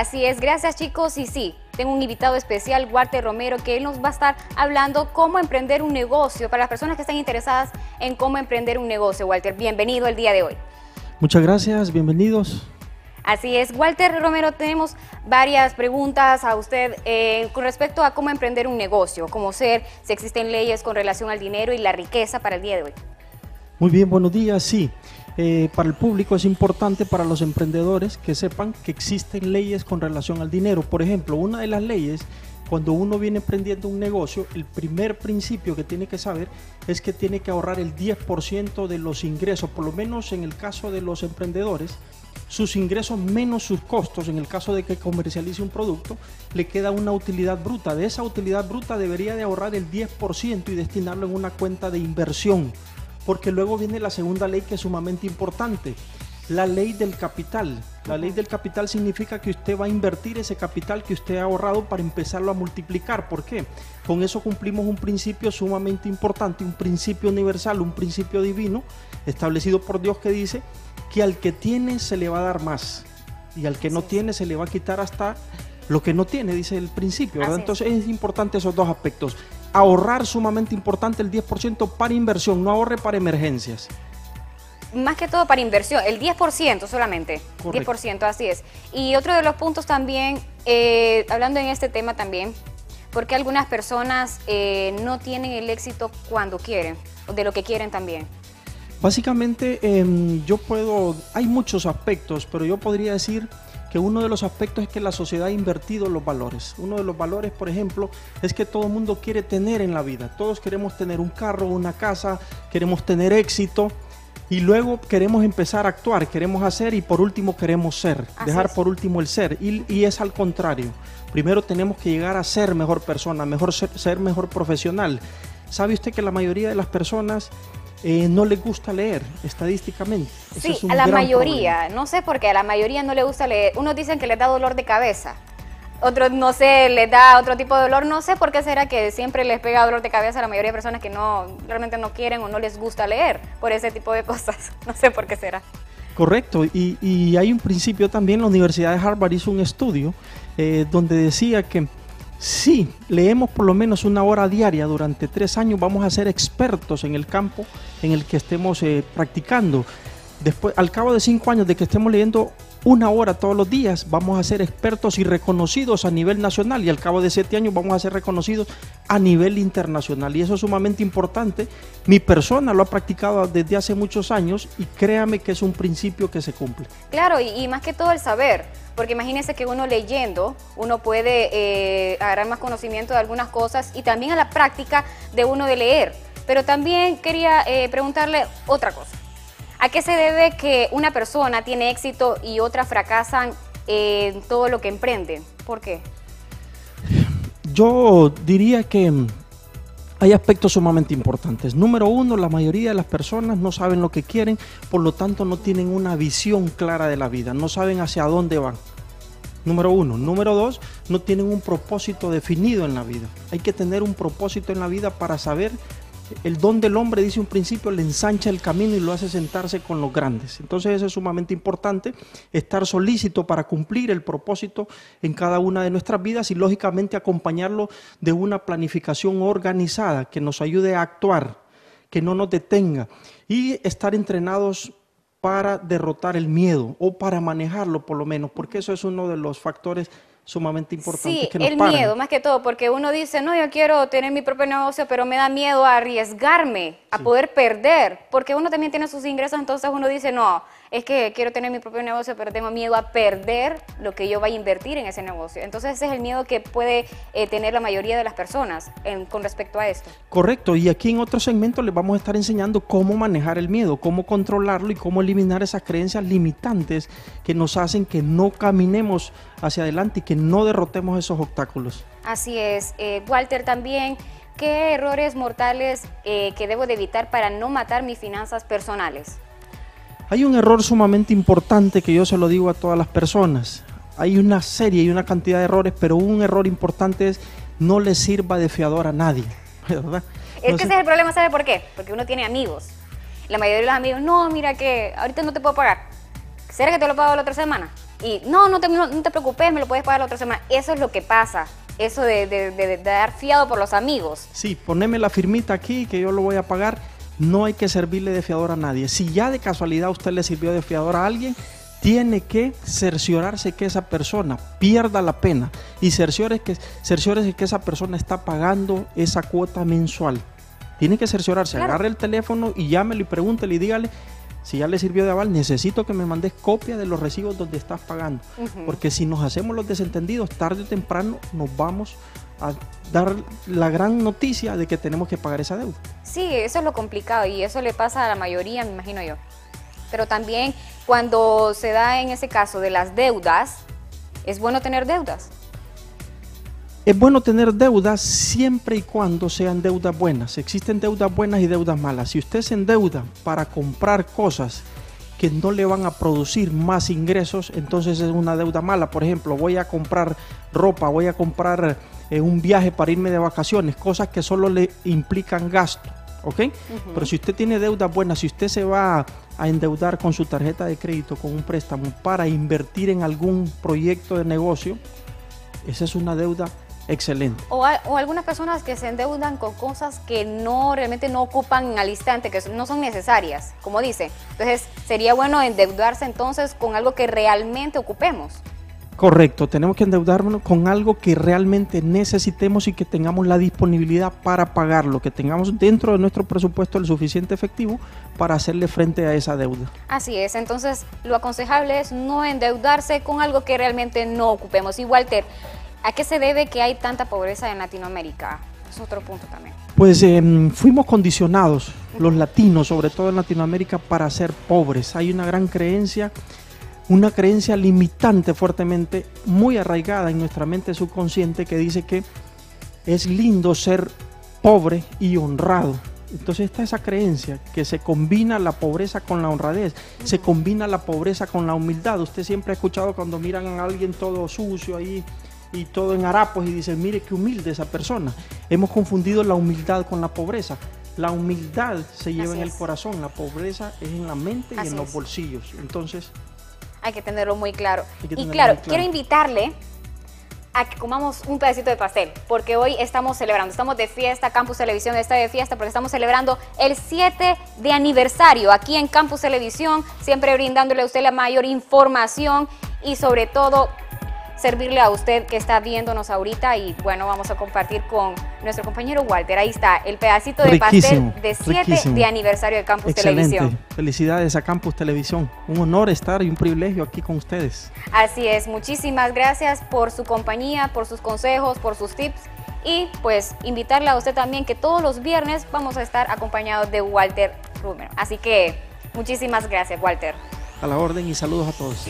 Así es, gracias chicos y sí, tengo un invitado especial, Walter Romero, que él nos va a estar hablando cómo emprender un negocio para las personas que están interesadas en cómo emprender un negocio. Walter, bienvenido el día de hoy. Muchas gracias, bienvenidos. Así es, Walter Romero, tenemos varias preguntas a usted eh, con respecto a cómo emprender un negocio, cómo ser, si existen leyes con relación al dinero y la riqueza para el día de hoy. Muy bien, buenos días, sí. Eh, para el público es importante para los emprendedores que sepan que existen leyes con relación al dinero. Por ejemplo, una de las leyes, cuando uno viene emprendiendo un negocio, el primer principio que tiene que saber es que tiene que ahorrar el 10% de los ingresos, por lo menos en el caso de los emprendedores, sus ingresos menos sus costos, en el caso de que comercialice un producto, le queda una utilidad bruta. De esa utilidad bruta debería de ahorrar el 10% y destinarlo en una cuenta de inversión porque luego viene la segunda ley que es sumamente importante, la ley del capital. La ley del capital significa que usted va a invertir ese capital que usted ha ahorrado para empezarlo a multiplicar. ¿Por qué? Con eso cumplimos un principio sumamente importante, un principio universal, un principio divino establecido por Dios que dice que al que tiene se le va a dar más y al que no tiene se le va a quitar hasta lo que no tiene, dice el principio. Entonces es importante esos dos aspectos ahorrar sumamente importante el 10% para inversión, no ahorre para emergencias. Más que todo para inversión, el 10% solamente. 10%, así es. Y otro de los puntos también, eh, hablando en este tema también, porque algunas personas eh, no tienen el éxito cuando quieren, o de lo que quieren también. Básicamente, em, yo puedo, hay muchos aspectos, pero yo podría decir que uno de los aspectos es que la sociedad ha invertido los valores. Uno de los valores, por ejemplo, es que todo el mundo quiere tener en la vida. Todos queremos tener un carro, una casa, queremos tener éxito y luego queremos empezar a actuar, queremos hacer y por último queremos ser, dejar por último el ser. Y, es al contrario. Primero tenemos que llegar a ser mejor persona, mejor ser mejor profesional. ¿Sabe usted que la mayoría de las personas eh, no le gusta leer estadísticamente. Sí, a la mayoría, no sé por qué, a la mayoría no le gusta leer. Unos dicen que les da dolor de cabeza, otros no sé, les da otro tipo de dolor, no sé por qué será que siempre les pega dolor de cabeza a la mayoría de personas que no realmente no quieren o no les gusta leer por ese tipo de cosas, no sé por qué será. Correcto, y, y hay un principio también, la Universidad de Harvard hizo un estudio eh, donde decía que si leemos por lo menos una hora diaria durante tres años, vamos a ser expertos en el campo en el que estemos eh, practicando. Después, al cabo de cinco años de que estemos leyendo una hora todos los días, vamos a ser expertos y reconocidos a nivel nacional y al cabo de siete años vamos a ser reconocidos a nivel internacional. Y eso es sumamente importante. Mi persona lo ha practicado desde hace muchos años y créame que es un principio que se cumple. Claro, y, más que todo el saber. Porque imagínense que uno leyendo, uno puede eh, agarrar más conocimiento de algunas cosas y también a la práctica de uno de leer. Pero también quería eh, preguntarle otra cosa. ¿A qué se debe que una persona tiene éxito y otras fracasan en todo lo que emprende? ¿Por qué? Yo diría que hay aspectos sumamente importantes. Número uno, la mayoría de las personas no saben lo que quieren, por lo tanto no tienen una visión clara de la vida, no saben hacia dónde van. Número uno. Número dos, no tienen un propósito definido en la vida. Hay que tener un propósito en la vida para saber el don del hombre, dice un principio, le ensancha el camino y lo hace sentarse con los grandes. Entonces eso es sumamente importante, estar solícito para cumplir el propósito en cada una de nuestras vidas y lógicamente acompañarlo de una planificación organizada que nos ayude a actuar, que no nos detenga y estar entrenados para derrotar el miedo o para manejarlo por lo menos, porque eso es uno de los factores sumamente importante. Sí, el miedo, más que todo, porque uno dice, no, yo quiero tener mi propio negocio, pero me da miedo a arriesgarme, a poder perder, porque uno también tiene sus ingresos, entonces uno dice, no, es que quiero tener mi propio negocio, pero tengo miedo a perder lo que yo vaya a invertir en ese negocio. Entonces ese es el miedo que puede eh, tener la mayoría de las personas con respecto a esto. Correcto, y aquí en otro segmento les vamos a estar enseñando cómo manejar el miedo, cómo controlarlo y cómo eliminar esas creencias limitantes que nos hacen que no caminemos hacia adelante y que no derrotemos esos obstáculos. Así es. Eh, Walter, también, ¿qué errores mortales eh, que debo de evitar para no matar mis finanzas personales? Hay un error sumamente importante que yo se lo digo a todas las personas. Hay una serie y una cantidad de errores, pero un error importante es no le sirva de fiador a nadie, ¿verdad? Es que ese es el problema, ¿sabe por qué? Porque uno tiene amigos. La mayoría de los amigos, no, mira que ahorita no te puedo pagar. ¿Será que te lo pago la otra semana? y no, no te, no, te preocupes, me lo puedes pagar la otra semana. Eso es lo que pasa, eso de, de, dar fiado por los amigos. Sí, poneme la firmita aquí que yo lo voy a pagar. No hay que servirle de fiador a nadie. Si ya de casualidad usted le sirvió de fiador a alguien, tiene que cerciorarse que esa persona pierda la pena y cerciorarse que, cerciorarse que esa persona está pagando esa cuota mensual. Tiene que cerciorarse, agarre el teléfono y llámelo y pregúntele y dígale si ya le sirvió de aval, necesito que me mandes copia de los recibos donde estás pagando. Porque si nos hacemos los desentendidos, tarde o temprano nos vamos a dar la gran noticia de que tenemos que pagar esa deuda. Sí, eso es lo complicado y eso le pasa a la mayoría, me imagino yo. Pero también cuando se da en ese caso de las deudas, es bueno tener deudas. Es bueno tener deudas siempre y cuando sean deudas buenas. Existen deudas buenas y deudas malas. Si usted se endeuda para comprar cosas que no le van a producir más ingresos, entonces es una deuda mala. Por ejemplo, voy a comprar ropa, voy a comprar eh, un viaje para irme de vacaciones, cosas que solo le implican gasto. ¿Ok? Pero si usted tiene deudas buenas, si usted se va a endeudar con su tarjeta de crédito, con un préstamo para invertir en algún proyecto de negocio, esa es una deuda excelente. O, algunas personas que se endeudan con cosas que no realmente no ocupan al instante, que no son necesarias, como dice. Entonces, sería bueno endeudarse entonces con algo que realmente ocupemos. Correcto, tenemos que endeudarnos con algo que realmente necesitemos y que tengamos la disponibilidad para pagarlo, que tengamos dentro de nuestro presupuesto el suficiente efectivo para hacerle frente a esa deuda. Así es, entonces lo aconsejable es no endeudarse con algo que realmente no ocupemos. Y Walter, ¿A qué se debe que hay tanta pobreza en Latinoamérica? Es otro punto también. Pues em, fuimos condicionados, los latinos, sobre todo en Latinoamérica, para ser pobres. Hay una gran creencia, una creencia limitante fuertemente, muy arraigada en nuestra mente subconsciente, que dice que es lindo ser pobre y honrado. Entonces está esa creencia que se combina la pobreza con la honradez, se combina la pobreza con la humildad. Usted siempre ha escuchado cuando miran a alguien todo sucio ahí, y todo en harapos y dicen, mire qué humilde esa persona. Hemos confundido la humildad con la pobreza. La humildad se lleva en el corazón, la pobreza es en la mente y en los bolsillos. Entonces... Hay que tenerlo muy claro. Y claro, quiero invitarle a que comamos un pedacito de pastel, porque hoy estamos celebrando, estamos de fiesta, Campus Televisión está de fiesta, porque estamos celebrando el 7 de aniversario aquí en Campus Televisión, siempre brindándole a usted la mayor información y sobre todo servirle a usted que está viéndonos ahorita y bueno, vamos a compartir con nuestro compañero Walter. Ahí está, el pedacito de pastel de 7 de aniversario de Campus Televisión. Felicidades a Campus Televisión. Un honor estar y un privilegio aquí con ustedes. Así es, muchísimas gracias por su compañía, por sus consejos, por sus tips y pues invitarle a usted también que todos los viernes vamos a estar acompañados de Walter Rumero. Así que muchísimas gracias, Walter. A la orden y saludos a todos.